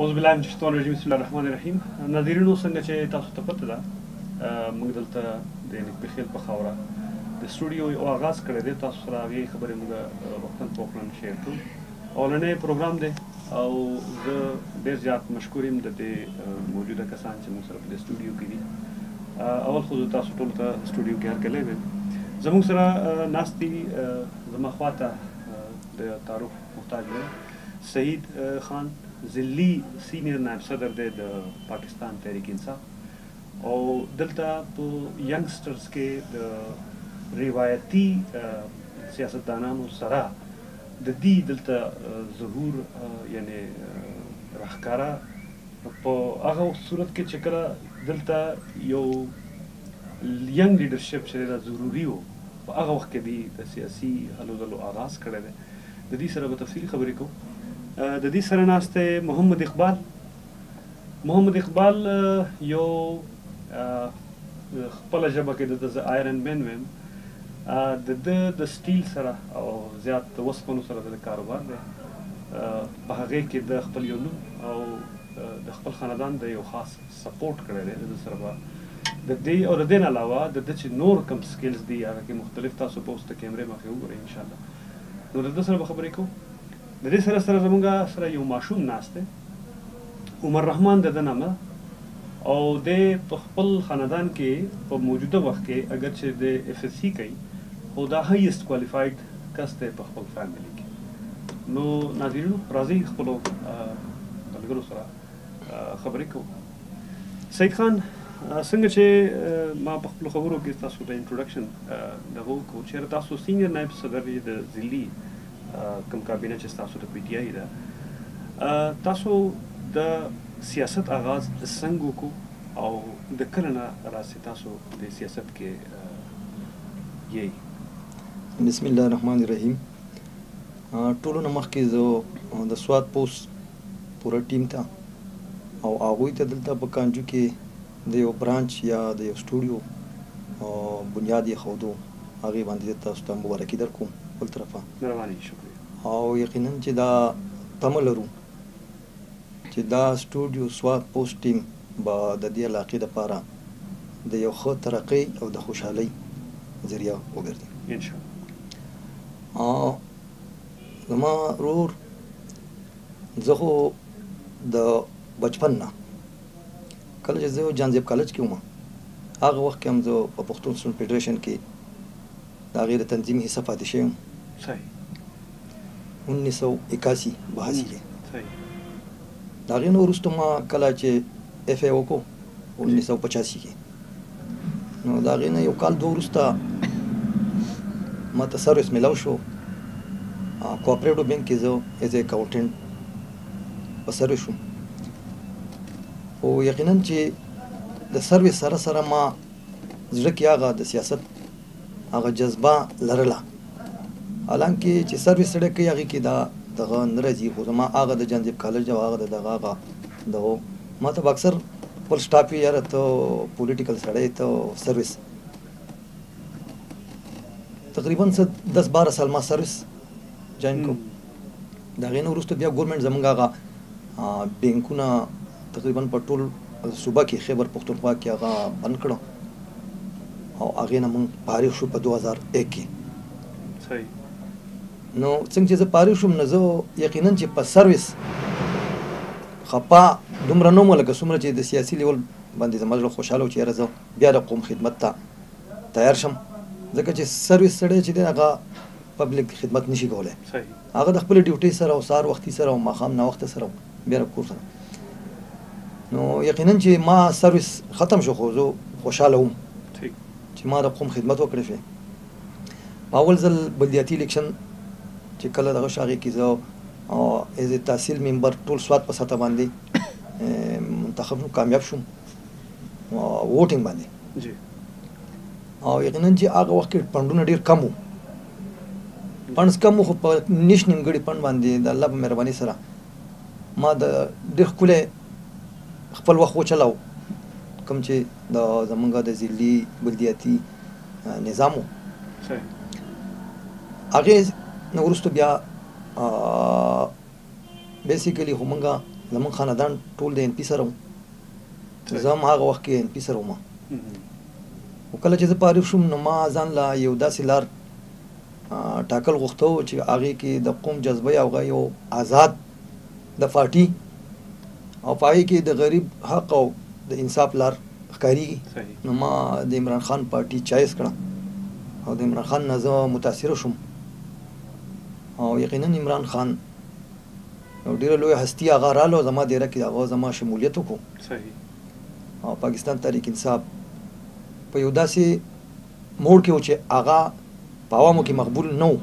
اوس بلان چې ټول رژیم بسم الله الرحمن الرحیم ناظرینو څنګه چې تاسو ته پته ده موږ دلته د نکبخیل په خاوره د سټوډیو او آغاز کړی دی تاسو سره هغه خبرې موږ وختن په وختن شیر کړو اولنې پروګرام دی او زه ډیر زیات مشکور یم د دې موجوده کسان چې موږ سره په دې سټوډیو کې دي اول خو تاسو ټول ته سټوډیو کې هر کله وي زموږ سره ناستي زما خوا ته د تعارف محتاج نه یم. سعید خان ضلعي سینیر نایب صدر دی د پاکستان تحریک انصاف او دلته په ینګسټرز کې د روایتي سیاستدانانو سره د دي دلته ظهور یعنې راښکاره په هغه صورت کې چې کله دلته یو ینګ لیډرشپ چې دی دا ضروري و په هغه وخت کې دی د سیاسي هلو ځلو آغاز کړی دی د دې سره به تفصیلي خبرې کوو د دې سره ناست دی محمد اقبال محمد اقبال یو خپل ژبه کې د زه آیرن مین ویم د د د سټیل سره او زیات د وسپنو سره د کاروبار دی په هغه کې د خپل یو نوم او د خپل خاندان د یو خاص سپورټ کړی دی د ده سره به د دې او د دې نه علاوه د ده چې نور کم سکلز دي هغه کې مختلف تاسو به اوس د کیمرې مخې وګورئ ان شاء الله نو د ده سره به خبرې کوو د دې سره سره زمونږ سره یو ماشوم ناست دی عمر رحمان د ده نامه او د په خپل خاندان کې په موجوده وخت کې اگر چې د اف اس سی کوي او دا هایست کوالیفاید کس دی په خپل فیملی کې نو ناظرینو راځي خپل ملګرو سره خبرې کوو. سعید خان څنګه چې ما په خپلو خبرو کې تاسو ته انټروډکشن دغه وکړو چېرې تاسو سینیر نایب صدر یې د ضلعي کوم کابینه چې تاسو د پی ټی آی ده تاسو د سیاست آغاز څنګه وکړو او د کله نه راځي تاسو د سیاست کې یې بسم الله الرحمن الرحیم ټولو نه مخکې زه د سوات پوسټ پوره ټیم ته او هغوی ته دلته په کانجو کې د یو برانچ یا د یو سټوډیو بنیاد یې ښودو هغې باندې زه تاسو ته مبارکي در کوم خپل طرفه مهرباني شکریه او یقینا چې دا تمه لرو چې دا سټوډیو سوات پوسټ ټیم به د دې علاقې لپاره د یو ښه ترقۍ او د خوشحالۍ ذریعه وګرځي انشاءالله ها زما رور زه خو د بچپن نه کله چې زه جان زیب کالج کې وم هغه وخت کې هم زه په پښتون سټوډنټ فدریشن کې د هغې د تنظیمي حصه پاتې شوی یم صحیح انیس سو اکاسی به حاصل دی د هغې نه وروسته ما کله چې اف ای وکړو 1985 کې نو دا غینه یو کال دوه وروسته ما ته سروس ملاو شو کوآپریټو بانک کې زه ایز اکاونټنټ په سروس شوم او یقینا چې د سروس سره سره ما زړه کې هغه د سیاست هغه جذبه لرله حالانکه چې سرویس سړی کوي هغه کې دا دغه نه راځي خو زما هغه د جان زیب کالج او هغه د دغه هغه د هو ما ته اکثر خپل سټاف یې یاره ته پولیټیکل سړی ته سرویس تقریبا څه دس باره سال ما سرویس جاین کوم د هغې نه وروسته بیا ګورمنټ زمونږ هغه بینکونه تقریبا په ټول صوبه کې خیبر پښتونخوا کې هغه بند کړو او هغې نه مونږ فارغ شو په 2001 کې صحیح نو څنګه چې زه پاره شوم نو زه یقینا چې په سرویس خپا دومره نوم لکه څومره چې د سیاسي لیول باندې زما زړه خوشاله و چې یاره زه بیا د قوم خدمت ته تیار شم ځکه چې سرویس سړی چې دی هغه پبلک خدمت نشي کولای هغه د خپل ډیوټي سره او سار وختي سره او ماخام نه وخت سره بیا کور سره نو یقینا چې ما سرویس ختم شو خو زه خوشاله وم چې ما د قوم خدمت وکړی شي په اول ځل بلدیاتي الیکشن چې کله دغه شاغې کې زه او ایز تحصیل ممبر ټول سواد په ساته باندې منتخب نو کامیاب شوم ووټینګ باندې جی او یقینا چې هغه وخت کې پندونه ډیر کم وو پنس کم خو په نش نیمګړي پند باندې د الله په مهرباني سره ما د ډیر خپله خپل وخت وچلاو کوم چې د زمونږ د ضلعي بلدیاتي نظام وو هغه نو ورستو بیا بیسیکلی خو مونږ زمونږ خاندان ټول د ایم پی سره وو زه هم هغه وخت کې ایم پی سره وم او کله چې زه فارغ شوم نو ما ځان له یو داسې لار ټاکل غوښته و چې هغې کې د قوم جذبه یا هغه یو آزاد د فارټي او په هغې کې د غریب حق او د انصاف لار ښکاریږي نو ما د عمران خان پارټي چایس کړه او د عمران خان نه زه متاثره شوم او یقینا عمران خان یو ډیره لوی هستی هغه رااله زما دیره کې هغه زما شمولیت وکړو صحیح او پاکستان تحریک انصاف په یو داسې موړ کې و چې هغه په عوامو کې مقبول نه و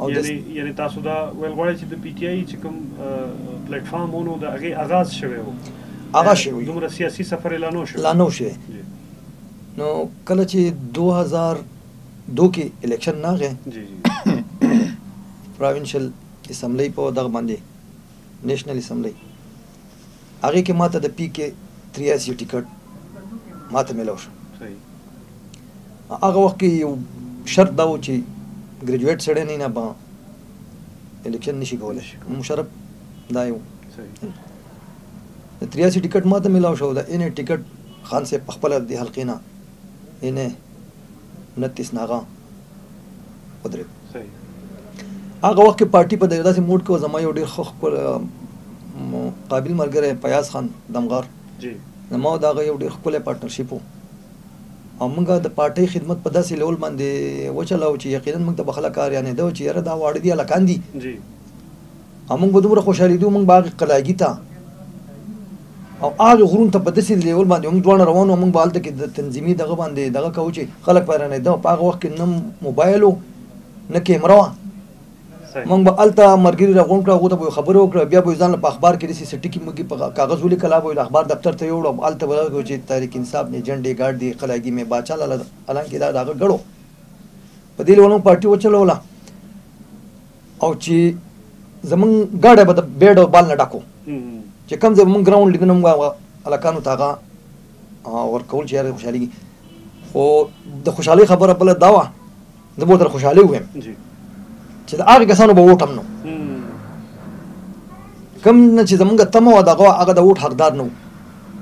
او یعنی یعنی تاسو دا ویل غواړئ چې د پی ټی آی چې کوم پلیټ فارم ونو د هغه آغاز شوی و هغه شوی دومره سیاسي سفر اعلان شو اعلان شو نو کله چې 2000 دو کې الیکشن نه غی جی جی پراوینشل اسمبلی په دغه باندې نېشنل اسمبلی هغه کې ماته د پی کې 83 ټیکټ ماته ملو شو هغه وخت کې یو شرط دا و چې ګریجویټ سره نه نه با الیکشن نشي کولای مشرف دا یو د 83 ټیکټ ماته ملاو شو دا ان ټیکټ خان سے پخپل د حلقینا یعنی انتیس ناغا ودرېد هغه وخت کې پارټي په دغه داسې موډ کې زما یو ډېر خخ پر قابل ملګری پیاز خان دمغار جی زما دا یو ډېر خپل پارټنرشپ وو او موږ د پارټي خدمت په داسې لول باندې وچلاو چې یقینا موږ ته بخلا کار یانه دا چې یره دا واړه دی الکان دي جی او موږ به دومره خوشحالېدو، موږ به هغې قلاګي ته او هغې غرونو ته په داسې لېول باندې موږ دواړه روان وو او موږ به هلته کې د تنظیمي دغه باندې دغه کاوه چې خلک په حیرانېده او په هغه وخت کې نه موبایل و، نه کېمره وه. موږ به هلته ملګري راغونډ کړل، هغو ته به یې خبرې وکړې، بیا به یې ځان له په اخبار کې داسې څه ټکي مکي په کاغذ ولیکل، هغه به یې د اخبار دفتر ته یووړ او هلته به دغه کاوه چې تحریک انصاف نې جنډې ګاډ دیې، قلاګي مې باچا لالا ده، حالانکې دا د هغه ګړو په دې لېول موږ پارټي وچلوله. او چې زمونږ ګاډی به د بیډ او بال نه ډکو چې کوم ځای به مونږ ګراونډ لیدنه مونږ هلکانو ته هغه ورکول چې یاره خوشحالېږي خو د خوشحالۍ خبره بله دا وه زه به ورته خوشحالي ووایم چې د هغه کسانو به ووټ هم نه کوم نه چې زمونږ تمه وه د هغه هغه د ووټ حقدار نه و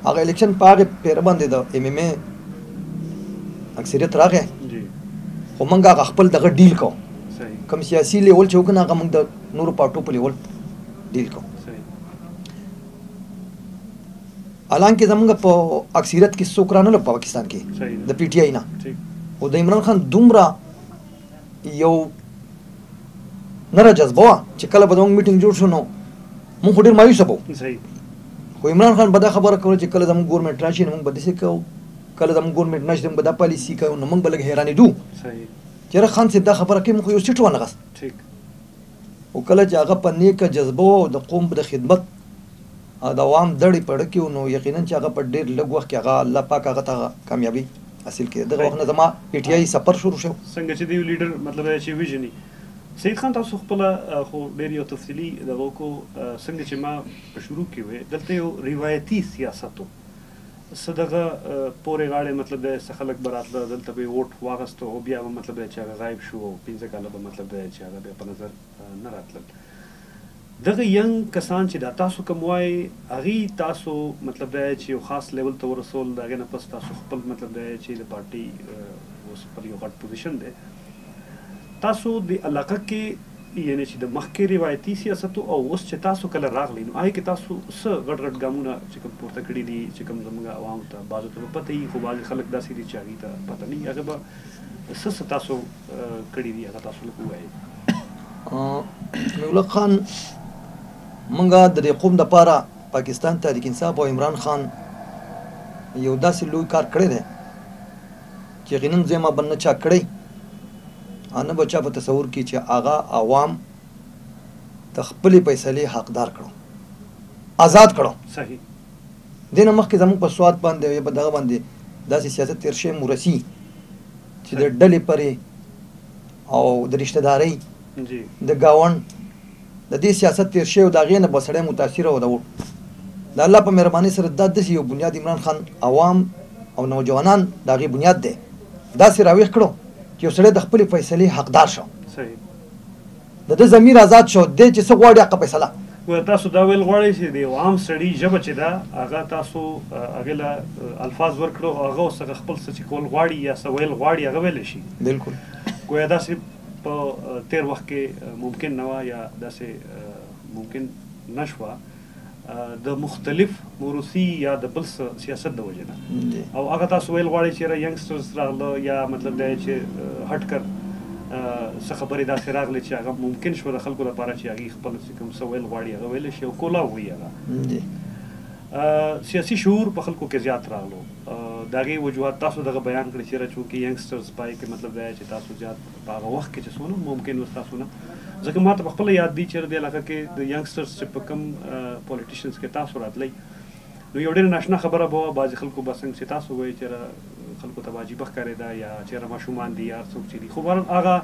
هغه الیکشن په هغه پیر باندې د ایم ایم ای اکثریت راغی خو موږ هغه خپل دغه ډیل کو کم سیاسي لیول چې وکنه هغه موږ د نورو پارټو په لیول ډیل کو الان کې زمونږ په اکثریت کې څوک رانه په پاکستان کې د پی ټی آی نه او د عمران خان دومره یو نره جذبه وه چې کله به زموږ میټینګ جوړ شو نو موږ خو ډېر مایوسه به خو عمران خان به دا خبره کوله چې کله زموږ ګورمنټ راشي نو موږ به داسې کوو کله زموږ ګورمنټ نه شي موږ به دا پالیسي کوو نو موږ به لږ حیرانېدو چېرې خان صاحب دا خبره کوي موږ خو یو سیټ وانه غست او کله چې هغه په نیکه جذبه او د قوم د خدمت او د عوام دړی پړه کړو نو یقینا چې هغه په ډیر لږ وخت کې هغه الله پاک هغه ته هغه کامیابی حاصل کړي دغه وخت نه زما پی ټی آی سفر شروع شو. څنګه چې د یو لیډر مطلب دا دی چې ویژن یې سعید خان تاسو خپله خو ډیر یو تفصیلی دغه وکړو څنګه چې ما په شروع کې وې دلته یو روایتی سیاست و څه دغه پورې غاړې مطلب دا دی څه خلک به راتله دلته به یې ووټ واغسته او بیا به مطلب دا دی چې هغه غایب شو او پنځه کاله به مطلب دا دی چې هغه بیا په نظر نه راتلل دغه ینګ کسان چې دا تاسو کوم وای هغه تاسو مطلب دا چې یو خاص لیول ته ورسول دا غنه پس تاسو خپل مطلب دا چې د پارټي اوس پر یو غټ پوزیشن دی تاسو د علاقه کې یعنی چې د مخکې روایتي سیاست او اوس چې تاسو کله راغلی نو آی کې تاسو څه غټ غټ ګامونه چې کوم پورته کړی دي چې کوم زموږ عوام ته بازو ته پته یي خو باز خلک داسې دي چې هغه ته پته نه هغه به څه تاسو کړی دی هغه تاسو له وایي مولا خان منګه د دې قوم د پاره پاکستان تحریک انصاف او عمران خان یو داسې لوی کار کړی دی چې غنن زما بنه چا کړی ان بچا په تصور کې چې آغا عوام د خپل فیصله حقدار کړو آزاد کړو صحیح دینه مخکې زموږ په سواد باندې یا په دغه باندې داسې سیاست تیر شي مرسی چې د ډلې پرې او د رشتہ دارۍ د گاوند د دې سیاست تیر شوی او د هغې نه به سړی متاثره و د د الله په مهربانۍ سره دا داسې یو بنیاد عمران خان عوام او نوجوانان د هغې بنیاد دی داسې راویښ کړو چې یو سړی د خپلې فیصلې حقدار شو د ده ضمیر ازاد شو، دی چې څه غواړي هغه فیصله. ګوره تاسو دا ویل غواړئ چې د یو عام سړي ژبه چې ده هغه تاسو هغې له الفاظ ورکړو او هغه ورڅخه خپل څه چې کول غواړي یا څه ویل غواړي هغه ویلی شي. بلکل. ګویا داسې په تېر وخت کې ممکن نه وه یا داسې ممکن نه شوه. د مختلف موروثي یا د بل څه سیاست د وجې نه جی او هغه تاسو ویل غواړی چې را ینګسټرز راغله یا مطلب دا چې هټ کر څه خبرې داسې راغلې چې هغه ممکن شو د خلکو لپاره چې هغه خپل څه کوم څه ویل غواړي هغه ویل شي او کولا وایي هغه جی سیاسي شعور په خلکو کې زیات راغلو داغه وجوهات تاسو دغه بیان کړی چې را چونکې ینګسټرز پای کې مطلب دا چې تاسو زیات په هغه وخت کې چې څونه ممکن و ستاسو نه ځکه ماته په خپل یاد دی چې د علاقه کې د ینګسټرز چې په کم پولیټیشنز کې تاسو راتلی نو یو ډېر ناشنا خبره به بعضې خلکو به څنګه چې تاسو وایي چې خلکو ته به عجیبه ښکارېده یا چېرې ماشومان دي یا څوک چې دي خو بهرحال هغه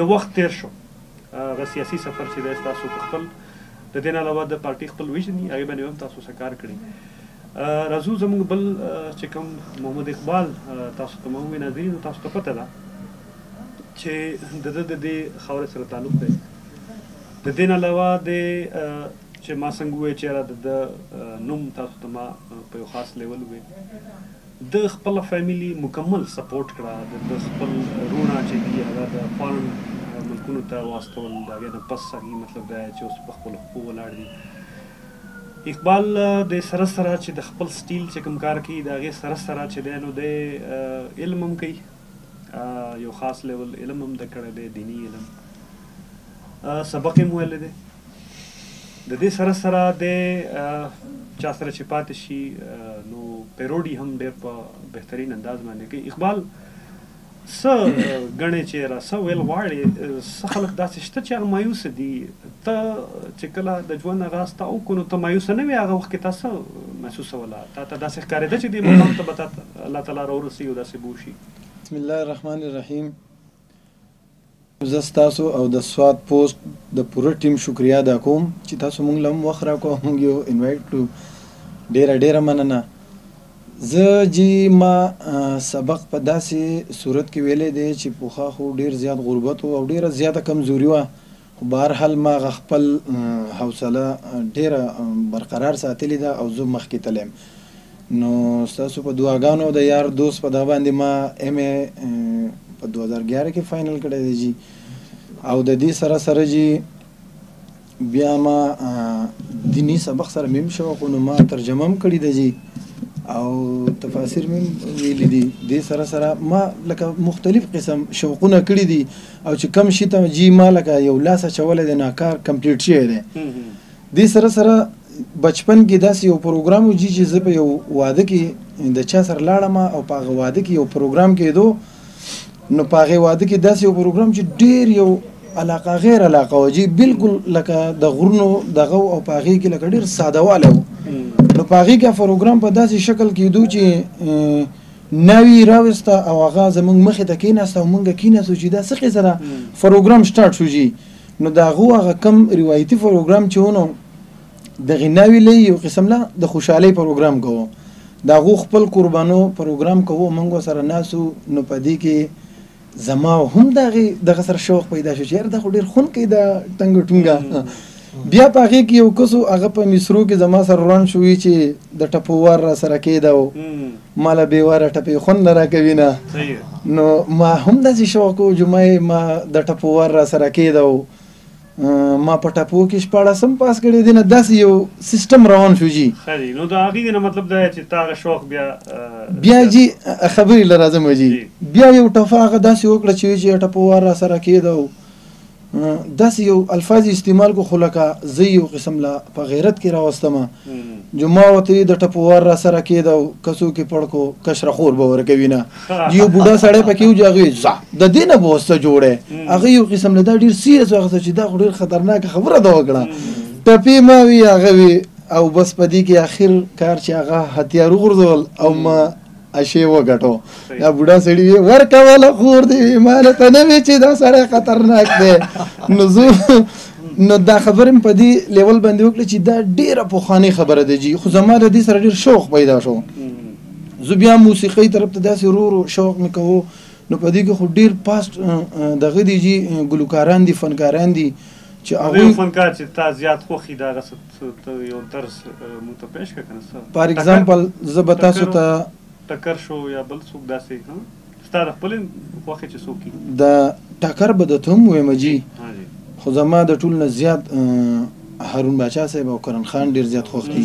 یو وخت تېر شو هغه سیاسي سفر چې دی ستاسو په خپل د دې نه علاوه د پارټي خپل ویژن یې هغې باندې هم تاسو څه کار کړی راځو زموږ بل چې کوم محمد اقبال تاسو ته مو وي ناظرینو تاسو ته پته ده چې د ده د دې خاورې سره تعلق دی د دې نه علاوه د چې ما څنګه وویل چې یاره د ده نوم تاسو ته ما په یو خاص لیول وي د خپل فیملی مکمل سپورټ کړه د خپل رونه چې دی هغه د فارن ملکونو ته واستول دا غي نه پس هغه مطلب دا چې اوس په خپل خپل ولاړ دي اقبال د سره سره چې د خپل سټیل چې کوم کار کوي دا غي سره سره چې دی نو د علم هم کوي یو خاص لیول علم هم د کړی دی دینی علم سبق یې ویلی دی د دې سره سره د چا سره چې پاتې شي نو پیروډي هم ډېر په بهترین انداز باندې کوي اقبال س غنې چې را سو ویل غواړي س خلک داسې شته چې هغه مایوس دي ته چې کله د ژوند غاز ته او کو نو ته مایوس نه وي هغه وخت کې تاسو محسوسه ولا تا ته داسې ښکارېده چې دې مقام ته بتا الله تعالی راورسی او داسې به وشي. بسم الله الرحمن الرحیم زه ستاسو او د سواد پوسټ د پوره ټیم شکریا ادا کوم چې تاسو مونږ له هم وخت راکو مونږ یو انوایټ کړو ډیره ډیره مننه زه جی ما سبق په داسې صورت کې ویلې دی چې پوخا خو ډیر زیات غربت او ډیره زیاته کمزوري وه خو به هر حال ما غه خپل حوصله ډېره برقرار ساتلې ده او زه مخکې تللی یم. نو ستاسو په دعاګانو او د یار دوست په دا باندې ما ایم ای په دوه زره ګیاره کې فاینل کړی دی جي او د دې سره سره جي بیا ما دیني سبق سره مې هم شوق و نو ما ترجمه هم کړې ده جي او تفاسیر مې هم ویلي دي. دې سره سره ما لکه مختلف قسم شوقونه کړي دي. او چې کم شي ته جی ما لکه یو لاس اچولی دی نه کار کمپلیټ شوی دی دې سره سره بچپن کې داسې یو پروګرام و جی چې زه په یو واده کې د چا سره لاړم او په هغه واده کې یو پروګرام کېدو نو په هغې واده کې داسې یو پروګرام چې ډېر یو علاقه غیر علاقه و جی بالکل لکه د غرونو دغه او په هغې کې لکه ډېر ساده والی و نو په هغې کې پروګرام په داسې شکل کېدو چې ناوی راوسته او هغه زمونږ مخی ته کیناسته او مونږ کیناسو چی دا څه قیصه ده فروګرام سټارټ شو جی نو د هغو هغه کم روایتی فروګرام چی ونو دغی ناوی لی یو قسم لا د خوشحالی فروګرام کوو د هغو خپل قربانو فروګرام کوو مونږ سره ناسو نو پدی کی زما هم دغه دغه سره شوق پیدا شو چې یار دا خو ډیر خون کې دا ټنګ ټنګه بیا په هغه کې یو کوسو هغه په مصرو کې زما سره روان شوې چې د ټپوار را سره کېدا و مال به واره ټپې خون نه را کوي نه نو ما هم داسې شوق و جمعه ما د ټپوار را سره کېدا و ما په ټاپو کې شپاړسم پاس کړی دی نه داسې یو سیستم روان شو جی ښه دی نو د هغې نه مطلب دا چې تا هغه شوق بیا بیا جی خبرې له راځم جی بیا یو ټفه هغه داسې وکړه چې چې ټپو وار را سره کېده او داسې یو الفاظ استعمال کو خو لکه زه یو قسم لا په غیرت کې راوستم جو ما ورته د ټپو وار را سره کېده او کسو کې پړکو کشرخور به ورکوي نه یو بوډا سړی پکې و جاغي ځا د دې نه بوسته جوړه هغه یو قسم له دا ډیر سیریس وخت چې دا ډیر خطرناک خبره دا وکړه ټپی ما وی هغه وی او بس پدې کې اخر کار چې هغه هتیار وګرځول او ما اشی وګټو دا بوډا سړی وی ور کوله خور دی مال ته نه وی چې دا سړی خطرناک دی نو زه نو دا خبرم په دې لیول باندې وکړه چې دا ډیره پوخانی خبره ده جی خو زما د دې سره ډیر شوق پیدا شو زه بیا موسیقۍ طرف ته داسې رو رو شوق مې کوو نو په دې کې خو ډیر پاست دغه دي جی ګلوکاران دي فنکاران دي چې هغه یو فنکار چې تا زیات خوخي دا غس ته یو درس مو ته پېښ کړنه سر فار ایگزامپل زه به تاسو ته ټکر شو یا بل څوک داسې هم ستا د خپل خوخي چې څوک دا ټکر به د تم وې مجي خو زما د ټول نه زیات هارون باچا صاحب او کرن خان ډیر زیات خوخ دي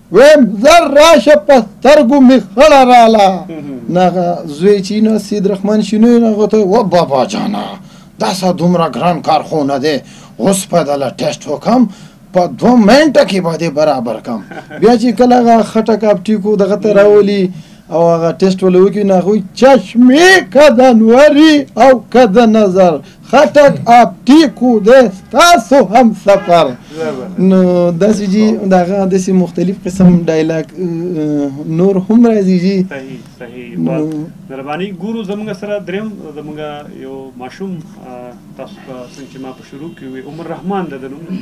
ویم زر راشه په سترګو می خړه رااله نغه زوی چې نو سید رحمان شینو نغه ته و بابا جانا دا سا دومره ګران کار خو نه دی اوس په دله ټیسټ وکم په دوه منټه کې باندې برابر کم بیا چې کله هغه خټک اپټیکو دغه ته راولي او هغه ټیسټ ولوي کې نه هغوی چشمې که د نوري او که د نظر خټک آپټي کو ده تاسو هم سفر نو داسې جی داغه داسې مختلف قسم ډایلاګ نور هم راځي جی صحیح صحیح دربانی ګورو زمونږ سره دریم زمونږ یو ماشوم تاسو څنګه چې ما په شروع کې وي عمر رحمان د نوم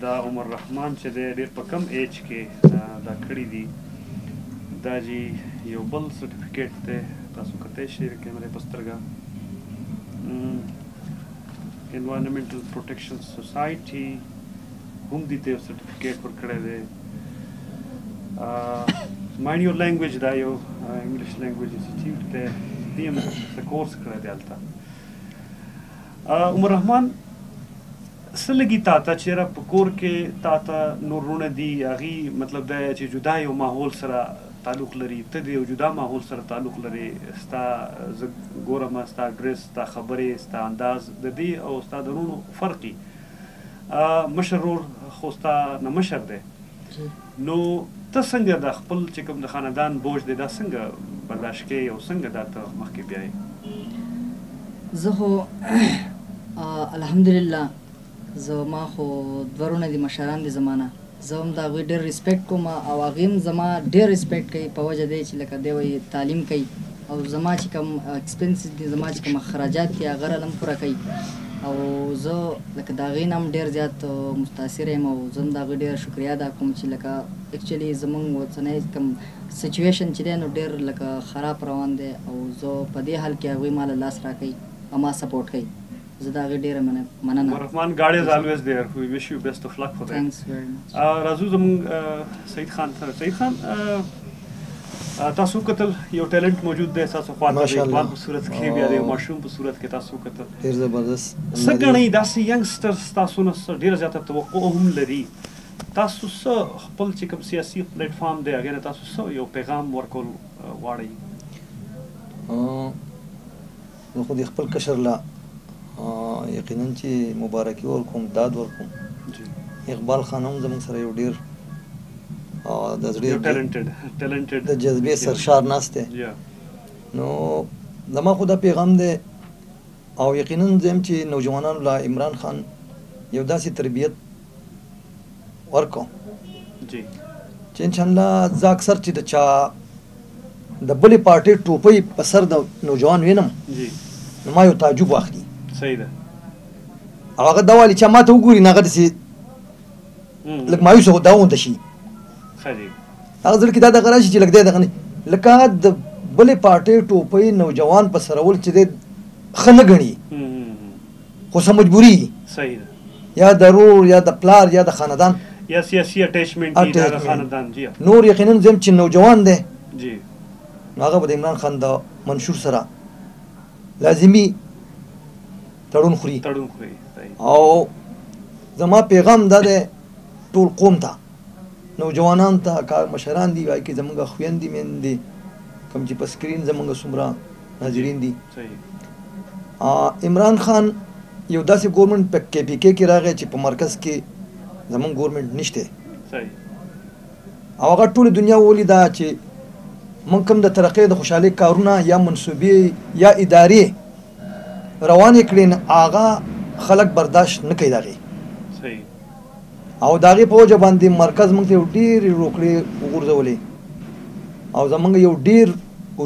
دا عمر رحمان چې دی ډیر په کم ایج کې دا کړی دی دا جی یو بل سرټیفیکیټ دی تاسو کته شي د کیمرې په سترګه انوایرنمنټل پروټیکشن سوسایټي هم دې ته سرټیفیکیټ ورکړی دی ماین یور لینګویج دا یو انګلیش لینګویج انسټیټیوټ دی دې هم څه کورس کړی دی هلته عمر رحمان څه لګي تاته چیرې په کور کې تاته نور رونه دي هغه مطلب دا چې جدا یو ماحول سره تعلق لري ته د یو جدا ماحول سره تعلق لري ستا ګورم ستا ډریس ستا خبرې ستا انداز د دې او ستا درونو فرقي مشر رور خوستا نه مشر دی نو ته څنګه دا خپل چې کوم د خاندان بوج دی دا څنګه برداشت کیې او څنګه دا ته مخکې بیایې؟ زه خو الحمدلله زما خو دوه وروڼه دي مشران دي زما نه زه هم د هغوی ډېر ریسپیکټ کوم او هغوی هم زما ډېر ریسپیکټ کوي په وجه دې چې لکه دی وایي تعلیم کوي او زما چې کوم ایکسپنسز دي زما چې کوم اخراجات دي هغه رالم پوره کوي او زه لکه دا غي نام ډیر زیات متاثر یم او زم دا غي ډیر شکریا ادا کوم چې لکه اکچولی زمون وڅنه کوم سچویشن چې دی نو ډیر لکه خراب روان دی او زه په دې حال کې هغه مال لاس راکې اما سپورټ کوي زه دا غي ډیره منه مننه ورحمان ګاډي زالویز دی خو ویش یو بیسټ اف لک خو دی راځو زمون سید خان سره سید خان تاسو کتل یو ټیلنټ موجود دی تاسو خو د اقبال په صورت کې بیا د ماشوم په صورت کې تاسو کتل ډیر زبردست سګنې داسې ینګسترز تاسو نه ډیر زیاته توقع هم لري تاسو سره خپل چې کوم سیاسي پلیټ فارم دی هغه تاسو سره یو پیغام ورکول غواړي زه خو دې خپل کشر له یقینا چې مبارکي ورکوم داد ورکوم اقبال خان هم زموږ سره یو ډیر د زړه د جذبې سرشار ناست دی نو زما خو دا پیغام دی او یقینا زم چې نوجوانانو لا عمران خان یو داسې تربیت ورکو جی چې ان شاء الله ځ اکثر چې د چا د بلې پارټي ټوپۍ په سر د نوجوان وینم جی نو ما یو تعجب واخلي صحیح ده او هغه دا والي چې ما ته وګوري نه هغه داسې لږ مایوسه خو دا غونته شي ښه دی هغه زړه کې دا دغه راشي چې لږ دی دغه نه لکه د بلې پارټۍ ټوپۍ نوجوان په سرول چې دی ښه نه ګڼي خو څه مجبوري دي صحیح ده یا ضرور یا د پلار یا د خاندان یا سیاسي اټیچمنټ دی د خاندان جی نور یقینا زم چې نوجوان دی جی نو هغه د عمران خان د منشور سره لازمی تړون خوري تړون خوري او زما پیغام دا دی ټول قوم ته نوجوانان ته کار مشران دی وای کی زمونږ خویندې مین دي کوم چې په سکرین زمونږ سمره ناظرین دي عمران خان یو داسې ګورنمنت په کې پی کې کې راغی چې په مرکز کې زمون ګورنمنت نشته او هغه ټول دنیا ولې دا چې مونږ کوم د ترقې د خوشحالي کارونه یا منسوبي یا ادارې روانې کړې نه هغه خلک برداشت نه کوي دغه او د هغې په وجه باندې مرکز موږ ته یو ډېرې روکړې وغورځولې او زمونږ یو ډېر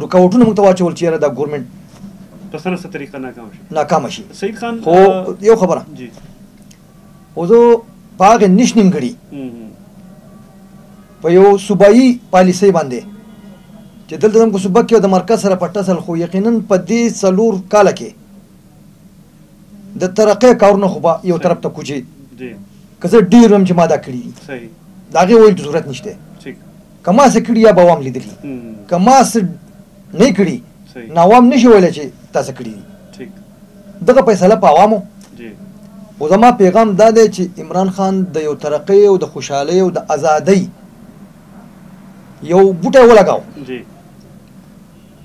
رکاوټونه موږ ته واچول چې یاره دا ګورنمنټ په سره څه طریقه ناکام شي ناکام شي سید خان خو یو خبره جی خو زه په هغه نش نیمګړي په یو صوبایي پالیسۍ باندې چې دلته زموږ صوبه کې د مرکز سره پټه سل خو یقینا په دې څلور کاله کې د ترقې کارونه خو به یو طرف ته کوجي که زه ډیر ویم چې ما دا کړي دي د هغې ویل ته ضرورت نشته که ما څه کړي یا به وام لیدلي که ما څه نه کړي نو عوام نشي ویلی چې تا څه کړي دي دغه فیصله په عوامو او زما پیغام دا دی چې عمران خان د یو ترقۍ او د خوشحالۍ او د ازادۍ یو بوټی ولګاو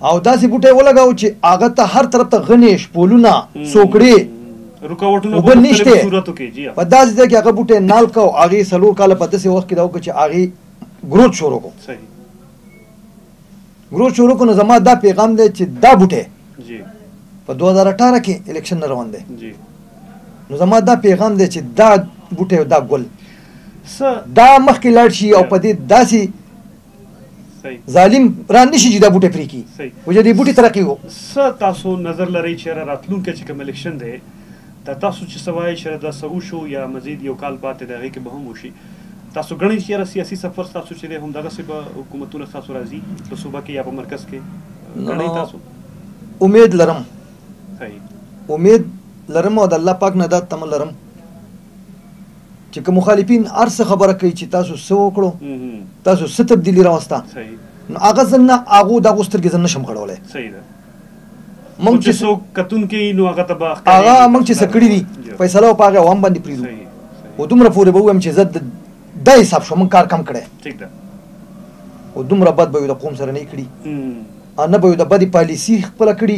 او داسې بوټی ولګاوه چې هغه ته هر طرف ته غنې، شپولونه، سوکړې، اوبه نشته، په داسې ځای کې هغه بوټی نال کړه او هغې څلور کاله په داسې وخت کې دا وکړه چې هغې ګروت شروع کړو. ګروت شروع کړو نو زما دا پیغام دی چې دا بوټی په 2018 کې الیکشن روان دی نو زما دا پیغام دی چې دا بوټی او دا ګل دا مخکې لاړ شي او په دې داسې ظالم را نشي چې دا بوټي پرې کی او چې دې بوټي ترقي وو څه تاسو نظر لري چې را راتلونکي چې کوم الیکشن دی دا تاسو چې سوای چې دا سو شو یا مزید یو کال بعد د هغې کې به هم وشي تاسو ګڼئ چې یاره سیاسي سفر تاسو چې دی هم دغسې به حکومتونه تاسو راځي په صوبه کې یا په مرکز کې ګڼئ تاسو امید لرم امید لرم او د الله پاک نه دا تمه لرم چې که مخالفین هر څه خبره کوي چې تاسو څه وکړو تاسو څه تبدیلی راوسته نو هغه زه نه هغو دغو سترګې زه نشم کړولی مونږ چې څوک کتونکي نو هغه ته به هغه مونږ چې څه کړي دي فیصله او په هغه عوام باندې پرېږدو او دومره پورې به ووایم چې زه د دا حساب شو مونږ کار کم کړی ټیک ده او دومره بد به یو د قوم سره نه کړي نه به یو د بدې پالیسي خپله کړي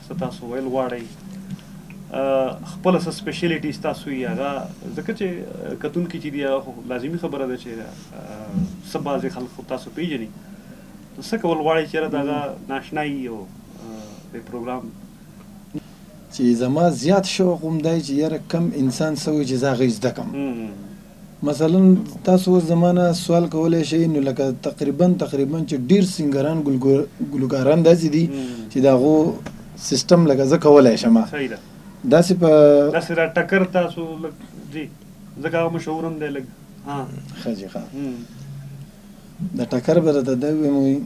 څه تاسو ویل غواړئ خپل څه سپیشلیټی تاسو یې هغه ځکه چې کتونکي چې دی هغه لازمی خبره ده چې څه بعضې خلک خو تاسو پیژني نو څه کول غواړئ چې دغه ناشنایي او د پروګرام چې زما زیات شوق هم دی چې یاره کم انسان څه وایي چې زه هغه زده کړم مثلا تاسو اوس زما نه سوال کولای شئ نو لکه تقریبا تقریبا چې ډیر سنگران ګلوکاران داسې دي چې دا غو سیستم لکه زه کولای شم صحیح ده داسې په داسې را ټکر تاسو لګ جی ځکه هغه مشهور هم دی لګ ها ښه جی ښه د ټکر به درته دا ویم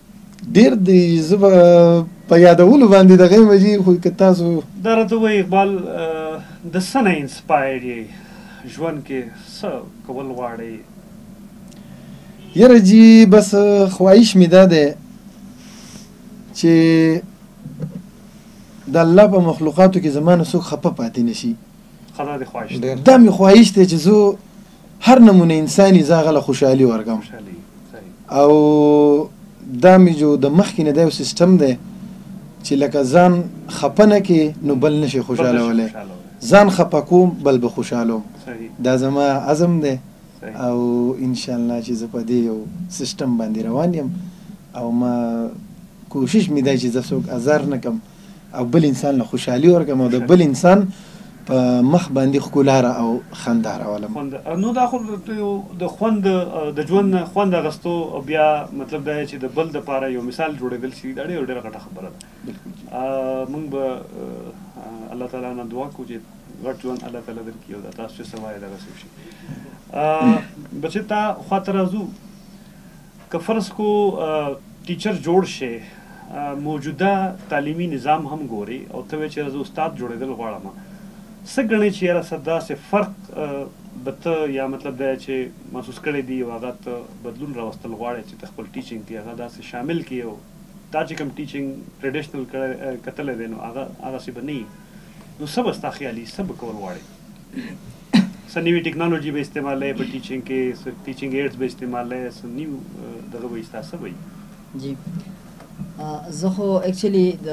ډیر دی زبا په یادولو باندې د غیم جی خو که تاسو دا راته وای اقبال د سنه انسپایر یې ژوند کې څه کول غواړي یره جی بس خواهش می ده ده چې د الله په مخلوقاتو کې زمانه څوک خپه پاتې نشي خدا دې خواهش ده دا می خواهش ته چې زه هر نمونه انساني زه هغه له خوشحالي ورکم او دا مې جو د مخکې نه دا یو سیستم دی چې لکه ځان خپه نه کې نو بل نشي خوشحالولی ځان خپه کوم بل به خوشحالوم دا زما عزم دی او ان شاء الله چې زه په دې یو سیستم باندې روان یم او ما کوشش مې دی چې زه څوک ازار نه کم او بل انسان له خوشحالي ورکم او د بل انسان په مخ باندې ښکلا را او خندا راولم خوند نو دا خو د خوند د ژوند نه خوند اخیستو او بیا مطلب دا دی چې د بل دپاره یو مثال جوړېدل شي دا ډېره ډېره غټه خبره ده بلکل جي موږ به الله تعالی نه دعا کوو چې غټ ژوند الله تعالی درکړي او دا تاسو چې څه وایې دغسې وشي بچې تا خواته راځو که فرض کو ټیچر جوړ شی موجوده تعلیمی نظام هم ګوری او ته وای چه یاره زه استاد جوړیدل غواړم څه ګڼی چه یاره څه داسی فرق به ته یا مطلب دا چه محسوس کړی دی او هغه ته بدلون راوستل غواړی چه ته خپل ټیچنګ کی هغه داسی شامل کی او تا چه کوم ټیچنګ ټریډیشنل کتلی دی نو هغه هغسی به نه یی نو څه به ستا خیال یی څه به کول غواړی. څه نوي ټیکنالوژي به استعمالوي په ټیچینګ کې څه ټیچینګ ایډز به استعمالوي څه نیو دغه به تاسو به جی زه خو اکچولی د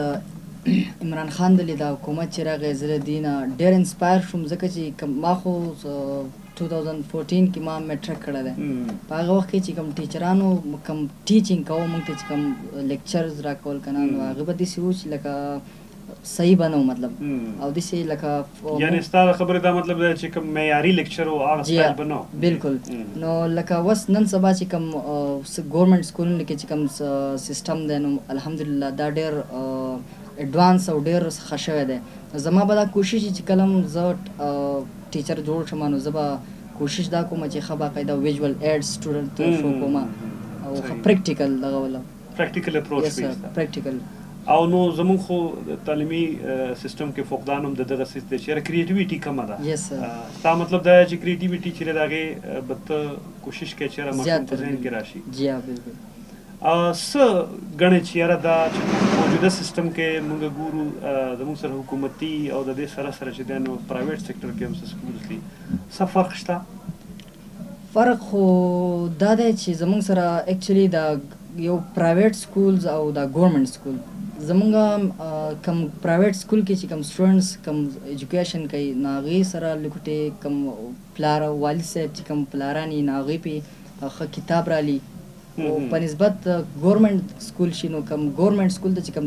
عمران خان د لیدا حکومت چې راغی زره دینه ډیر انسپایر شوم ځکه چې ما خو 2014 کې ما میټریک کړی دی په هغه وخت کې چې کوم ټیچرانو کوم ټیچینګ کوو موږ ته چې کوم لیکچرز راکول که نه نو هغه به داسې و چې لکه صحیح به نه و مطلب او داسې لکه یعنې ستا د خبرې دا مطلب دی چې کوم معیاري لیکچر و هغه سټایل به نه بلکل نو لکه اوس نن سبا چې کوم ګورنمنټ سکولونو کې چې کوم سیستم دی نو الحمدلله دا ډېر اډوانس او ډېر ښه شوی دی زما به دا کوشش چې کله هم زه ټیچر جوړ شم نو زه به کوشش دا کوم چې ښه باقاعده ویژوال ایډ سټوډنټ ته شو کوم او ښه پریکټیکل دغه ولم پرکټیکل اپروچ بیس ده او نو زمون خو تعلیمي سیستم کې فقدان هم د دغه سیس دی چې کریټیویټي کمه ده yes, ستا مطلب دا چې کریټیویټي چې دغه بته کوشش کوي چې ماشوم په ذهن کې راشي جی ها بالکل س غنې چې یاره دا چې موجوده سیستم کې موږ ګورو زموږ سره حکومتي او د دې سره سره چې د نو پرایویټ سېکټر کې هم څه سکولز دي څه فرق شته فرق خو دا دی چې زمونږ سره اکچولی دا یو پرایویټ سکولز او دا ګورنمنټ سکول زمونږ کم پرایویټ سکول کې چې کم سټوډنټس کم ایجوکیشن کوي نو هغوی سره لکټې کم پلار والي صاحب چې کم پلارانی نو هغوی پې ښه کتاب رالي او په نسبت ګورنمنټ سکول شي نو کم ګورنمنټ سکول ته چې کم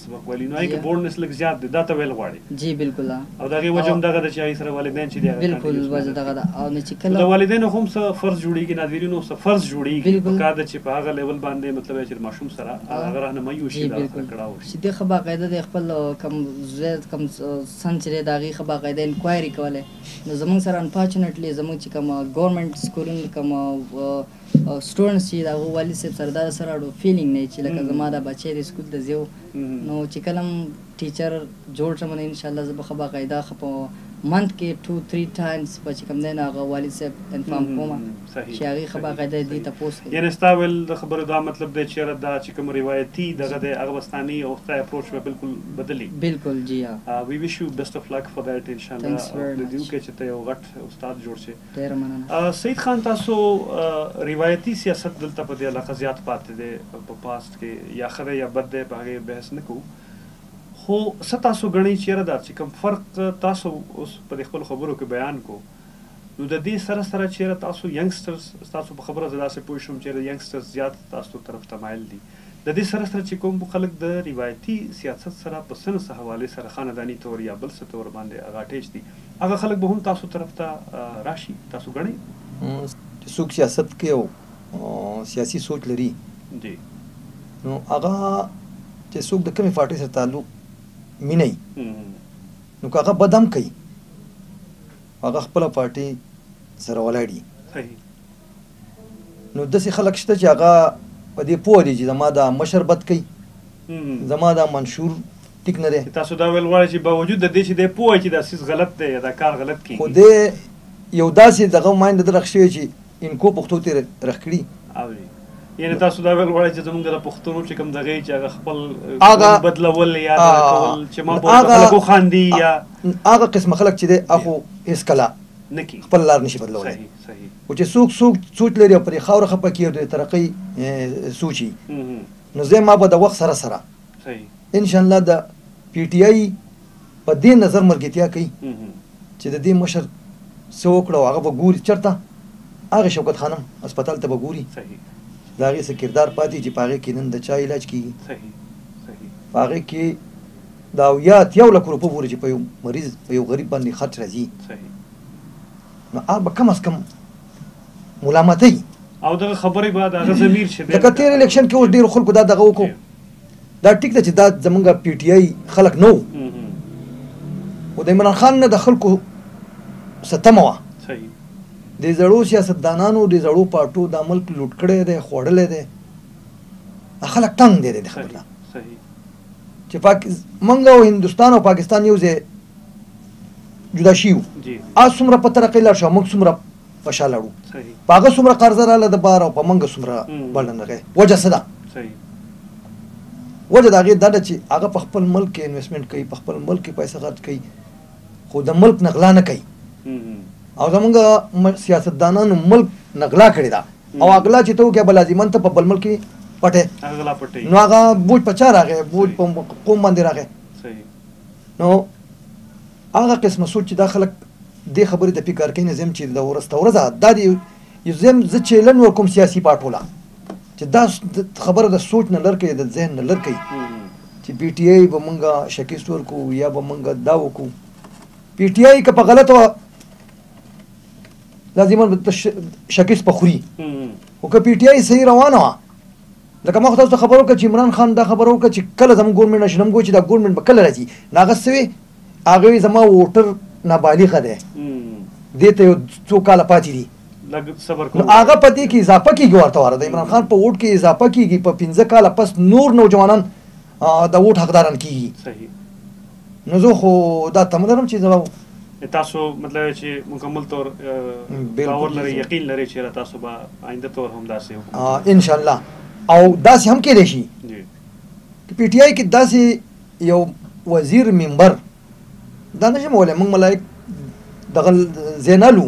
سبق ویلی نو هغه بورنس لګ زیات دی دا ته ویل غواړي جی بالکل او دا غي وجم دغه د چای سره والدین چې دی بالکل وجه دغه او نه چې کله د والدین هم څه فرض جوړیږي ناظرینو څه فرض جوړیږي په کار د چې په هغه لیول باندې مطلب چې ماشوم سره هغه رانه مې یو شي دا کړهو چې د خبا قاعده د خپل کم زیر کم سنچره دا غي خبا قاعده انکوایری کوله نو زمون سره انفارچونټلی زمون چې کوم ګورنمنت سکولونو کوم او سټوډنټس چی د هغو والي صاحب سره دا سره اړو فیلینګ نه چی لکه زما دا بچی دی سکول ته ځیو نو چی کله هم ټیچر جوړ شم نو ان شاء الله زه به خه باقاعده خه په منت کې ټو تری ټایمز په چی کوم دی نه هغه والي صاحب انفارم کوم چی هغه خه باقاعده دی تپوس کوي یعنی ستا ویل د خبرو دا مطلب دی چی یاره دا چی کوم روایتی دغه دی هغه به ستا نه وي او ستا اپروچ به بلکل بدل وي بلکل جی ها وی ویش یو بیسټ اف لک فار دیټ ان شاء الله او خدای دی وکړی چی ته یو غټ استاد جوړ شې. ډیره مننه. سعید خان تاسو روایتی سیاست دلته په دی علاقه زیات پاتی دی په پاست کی یا ښه دی یا بد دی په هغی بحث نه کوو خو څه تاسو ګڼی چی یاره دا چی کوم فرق تاسو اوس په دی خپلو خبرو کی بیان کو نو د دی سره سره چی یاره تاسو ینګسټرز ستاسو په خبره زه داسی پوه شوم چی یاره ینګسټرز زیات تاسو طرف ته مایل دی له دې سره سره چې کوم خلک د روايتي سياست سره په څه نه څه حوالې سره خانداني طور يا بل څه طور باندې هغه اټيچ دي هغه خلک به هم تاسو طرف ته راشي تاسو ګڼئ چې څوک سياست کوي او سياسي سوچ لري جي نو هغه چې څوک د کومې فارټۍ سره تعلق مينه يي نو که هغه بد هم کوي هغه خپله فارټي سره ولاړ يي صحيح نو داسې خلک شته چې هغه په دې پوه دي چې زما دا مشر بد کوي زما دا منشور ټیک نه دی تاسو دا ویل غواړئ چې باوجود د دې چې دی پوه چې دا سیس غلط دی دا کار غلط کیږي خو دی یو داسې دغه مایند درخ شوی چې انکو پښتو ته رخ کړي یعنی تاسو دا ویل غواړئ چې زمونږ د پښتنو چې کوم دغه چې هغه خپل بدلول یا کول چې ما په خلکو خاندي یا هغه قسم خلک چې دی اخو هیڅ کله نکی خپل لار نشي بدلولای خو چې څوک څوک سوچ لري او پرې خاوره خپه کړي او د ترقۍ سوچي نو زه ما به د وخت سره سره ان شاء الله د پی ټی آی په دې نظر ملګرتیا کوي چې د دې مشر څه وکړه او هغه به ګوري چرته هغه شوکت خانم هسپتال ته به ګوري د هغې څه کردار پاتې چې په هغې کې نن د چا علاج کېږي په هغې کې د اویا اتیاو لکو روپو پورې چې په یو مریض په یو غریب باندې خرچ راځي نو هغه به کم از کم ملامتۍ او دغه خبرې به د هغه ضمیر چې دی لکه تېر الیکشن کې اوس ډېرو خلکو دا دغه وکړو دا ټیک ده چې دا زمونږ پی ټی آی خلک نه وو خو د عمران خان نه د خلکو څه تمه وه د زړو سیاستدانانو د زړو پارټو دا ملک لوټ کړی دی خوړلی دی خلک تنګ دی د خبره چې پاک منګه او هندستان او پاکستان یو ځای جدا شي وو اس څومره په ترقې لاړ شو موږ څومره په شا لاړو په هغه څومره قرضه رااله د بار او په منګه څومره بلنه غي وجه څه ده وجه دا غي دا چې هغه په خپل ملک کې انویسټمنټ کوي په خپل ملک کې پیسې خرج کوي خو د ملک نغلا نه کوي او زمونږ سیاستدانانو ملک نغلا کړی دا او اغلا چې ته وکړې بل لازمان ته په بل ملک پټه نو هغه بوج په چا راغی بوج په قوم باندې راغی نو هغه قسمه سوچ چې دا خلک دې خبرې ته فکر کوي نظام چې د ورځ ته ورځ دا دی یو زم ز چیلن ور کوم سیاسي پاټولا چې دا خبره د سوچ نه لر کوي د ذهن نه لر کوي چې پی ټی آی به مونږه شکیس ور کو یا به مونږه دا وکو پی ټی آی که په غلطه لازم شکیس په خوري او که پی ټی آی صحیح روانه لکه ما خو تاسو ته خبره وکړه چې عمران خان دا خبره وکړه چې کله زموږ ګورنمنټ راشي نو موږ وایو چې دا ګورنمنټ به کله راځي نو هغه څه وي هغه وي زما ووټر نابالغه دی دې ته یو څو کاله پاتې دي نو هغه په دې کې اضافه کېږي ورته واره د عمران خان په ووټ کې اضافه کېږي په پنځه کاله پس نور نوجوانان د ووټ حقداران کېږي نو زه خو دا تمه لرم چې زه تاسو مطلب چې مکمل طور باور لري یقین لري چې تاسو به آینده طور هم داسې حکومت ان شاء الله او داسې هم کېدای شي په پی ټی آی کې داسې یو وزیر ممبر دا نشم ویلی موږ ملایک دغه زینالو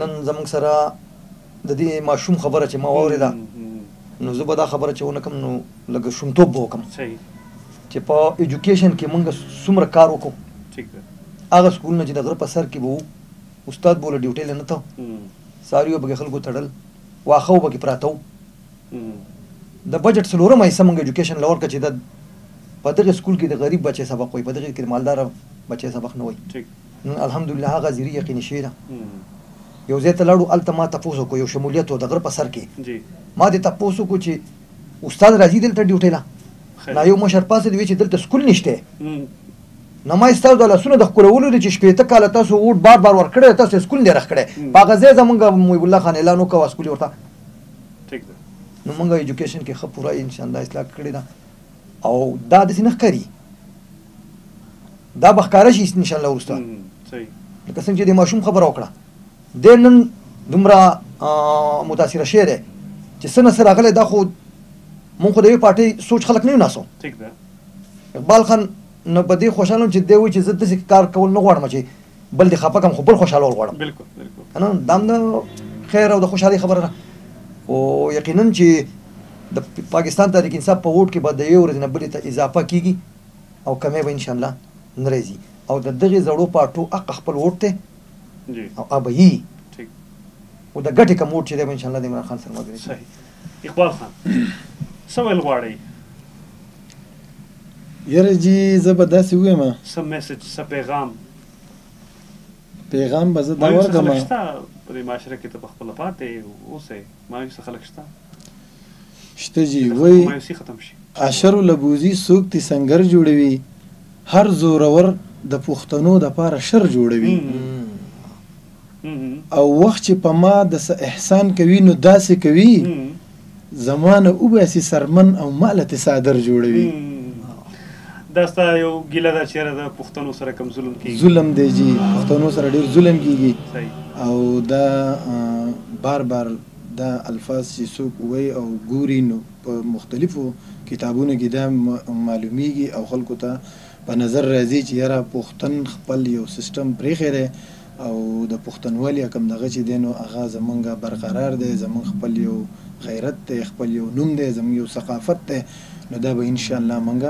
نن زموږ سره د دې ماشوم خبره چې ما واورېده نو زه به دا خبره چې ونکم نو لږ شومتوب به وکم چې په ایجوکیشن کې موږ څومره کار وکړو هغه سکولونه چې د غره په سر کې به وو استاد به له ډیوټۍ له نه ته څاروي به خلکو تړل واښه به کې پراته وو د بجټ څلورمه حصه موږ ایجوکیشن لور کړه چې د په دغه سکول کې د غریب بچي سبق وي په دغه کې د مالدار بچي سبق نه وي نن الحمدالله هغه زیری یقیني شوی ده. یو ځای ته لاړو هلته ما تپوس وکړو یو شمولیت و د غره په سر کې ما ترې تپوس وکړو چې استاد راځي دلته ډیوټۍ له نا یو مشر پاسه دی وی چې دلته سکول نشته نو ما ستاسو د لاسونو د ښکلولو دی چې شپېته کاله تاسو ووټ بار بار ورکړی تاسو سکول دی رخ کړی په هغه ځای زمونږ محب الله خان اعلان وکړو سکول ورته نو مونږ ایجوکیشن کې ښه پوره انشاءالله اصلاح کړې ده او دا داسې نه ښکاري دا به ښکاره شي ان شاء الله وروسته لکه څنګه چې د ماشوم خبره وکړه دی نن دومره متاثره شوی دی چې څه نه څه راغلی دا خو مونږ خو د یوې پارټۍ سوچ خلک نه یو ناسو اقبال خان نو په دې خوشحاله چې دی وایي چې زه داسې کار کول نه غواړم چې بل دې خپه کم خو بل خوشاله ول غواړم بالکل بالکل کنه دا هم د خیر او د خوشحالي خبره ده او یقینا چې د پاکستان تحریک انصاف په ووټ کې به د یو ورځې نه بلې ته اضافه کیږي او کمی به ان شاء الله نه راځي او د دغه زړو پارټو حق خپل ووټ ته جی او ابي ٹھیک او د ګټې کم ووټ چې دی به ان شاء الله د عمران خان سره ملګری صحیح اقبال خان سوال غواړي یره جی زه به داسې ویم. څه میسج څه پیغام. پیغام به زه دا ورکړم. مایوسه خلک شته په دې معاشره کې ته په خپله پاتې اوسې مایوسه خلک شته. شته جی وای مایوسی ختم شي. اشر لبوزی څوک تی سنګر جوړوی هر زورور د پښتنو د پاره شر جوړوی او وخت چې په ما د څه احسان کوی نو داسې کوی زما نه وباسي څرمن او ما له څادر جوړوي دا ستا یو ګیله ده چیرې د پښتنو سره کم ظلم کیږي ظلم دی جی پښتنو سره ډیر ظلم کیږي او دا بار بار دا الفاظ چې څوک وایي او ګوري نو په مختلفو کتابونو کې دا معلومیږي او خلکو ته په نظر راځي چې یاره پښتن خپل یو سیستم پرېښی دی او د پښتونولي اکم دغه چي دی نو هغه زمونږ برقرار دی زمونږ خپل يو غيرت دی خپل يو نوم دی زمونږ يو ثقافت دی نو دا به انشاالله مونږ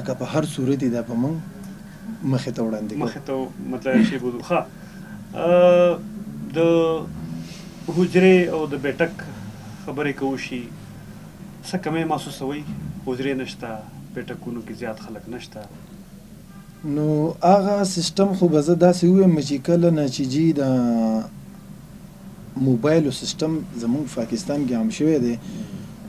اکه په هر صورت يي دا به مونږ مخي ته وړاندي کوو. مخي ته مطلب شي بوزو ښه د حجري او د بيټک خبري که وشي څه کمي محسوسوي حجري نشته بيټکونو کي زيات خلک نشته. نو هغه سیستم خو به زه داسې ووایم چې کله نه چې جي دا موبایلو سیستم زموږ پاکستان کې عام شوی دی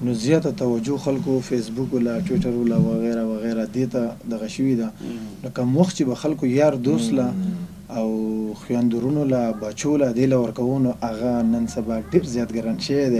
نو زیاته توجه خلکو فیسبوک ولا ټویټر ولا وغیره وغیره دې ته دغه شوي ده نو کم وخت چې به خلکو یار دوست لا او خویندورونو لا بچو لا دې له ورکوو نو هغه نن سبا ډېر زیات ګران شوی دی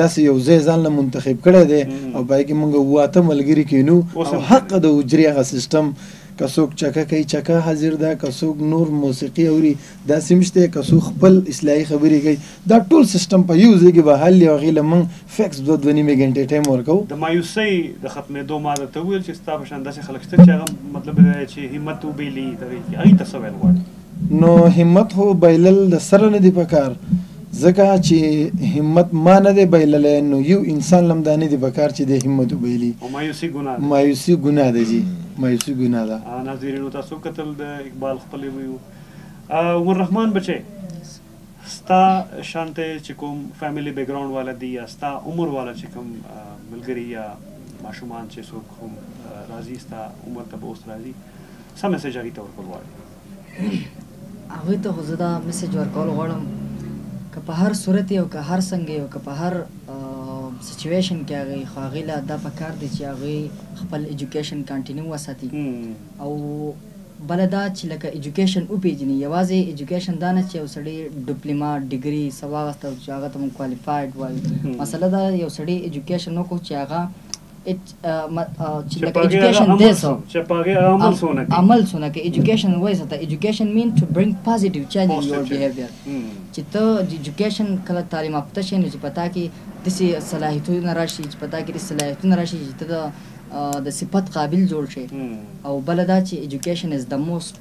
داسې یو ځای ځان له منتخب کړی دی او پای کې موږ اوه اته ملګري کینو او حق د حجرې هغه سیستم که څوک چکه کوي چکه حاضر ده که څوک نور موسیقي اوري دا سمشته که څوک خپل اصلاحي خبرې کوي دا ټول سیستم په یو ځای کې به حل یو غیله من فکس دوه دوه نیمه غنټې ټایم ورکو د مایوسۍ د ختمېدو ما درته وویل چې ستا په شان داسې خلک شته چې هغه مطلب دی چې همت وبیلي دغه هغه ته څه ویل غواړي نو همت هو بایلل د سره نه دی پکار ځکه چې همت ما نه دی بایللی نو یو انسان لم دا نه دی پکار چې د همت وبایلی مایوسی ګناه ده مایوسی ګناه ده جی مایوسی ګناه ده ناظرینو تاسو قتل د اقبال خپل ویو عمر رحمان بچه ستا شانته چې کوم فیملی بیک ګراوند والا دی یا ستا عمر والا چې کوم ملګری یا ماشومان چې څوک هم راضی ستا عمر ته به اوس راضی سم میسج هغه تور کول غواړي هغوی ته خو زه دا میسج ورکول غواړم که په هر صورت یې او که هر څنګه یې او که په هر سچویشن کې هغوی خو هغوی له دا پکار دی چې هغوی خپل ایجوکیشن کنټینیو وساتي او بله دا چې لکه ایجوکیشن وپېژني یوازې ایجوکیشن دا نه چې یو سړی ډپلوما ډګري څه واخیسته چې هغه ته مونږ کوالیفایډ وایو مسله دا یو سړی ایجوکیشن وکړو چې هغه چې لکه ایجوکیشن دې سو چې پاګه عمل سونه کې عمل سونه کې ایجوکیشن وای څه ته ایجوکیشن مین ټو برینګ پوزټیو چینج ان یور بیهیویر چې ته د ایجوکیشن کله تعلیم یافته شې نو چې پتا کې د سي صلاحیتونه راشي چې پتا کې د صلاحیتونه راشي چې ته د صفت قابل جوړ شي او بل دا چې ایجوکیشن از د موست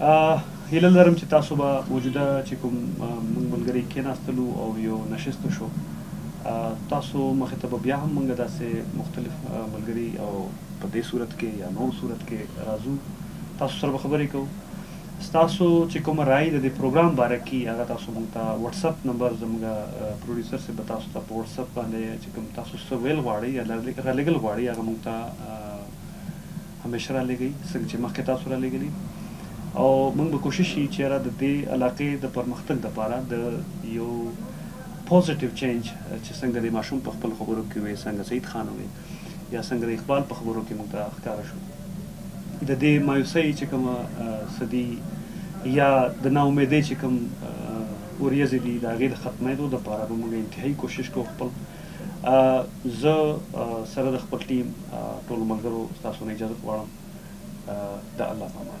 هیله لرم چې تاسو به وجوده چې کوم موږ ملګري کېناستلو او یو نشست وشو تاسو مخې ته به بیا هم موږ داسې مختلف ملګري او په دې صورت کې یا نور صورت کې راځو تاسو سره به خبرې کوو ستاسو چې کوم رائے د دې پروګرام باره کې هغه تاسو موږ ته واتس اپ نمبر زموږ پروډوسر سره به تاسو ته په واتس اپ باندې چې کوم تاسو څه ویل غواړئ یا رالېږل غواړئ هغه موږ ته همېشه رالېږئ څنګه چې مخکې تاسو رالېږلي او موږ به کوشش شي چې یاره د دې علاقې د پرمختګ لپاره د یو پوزټیو چینج چې څنګه د ماشوم په خپل خبرو کې وي څنګه سعید خان وي یا څنګه د اقبال په خبرو کې موږ ته ښکاره شو د دې مایوسۍ چې کوم سدي یا د نا امیدۍ چې کوم اوریځې دي د هغې د ختمېدو لپاره به موږ انتهایي کوشش کوو خپل زه سره د خپل ټیم ټولو ملګرو ستاسو نه اجازت غواړم د الله په امان.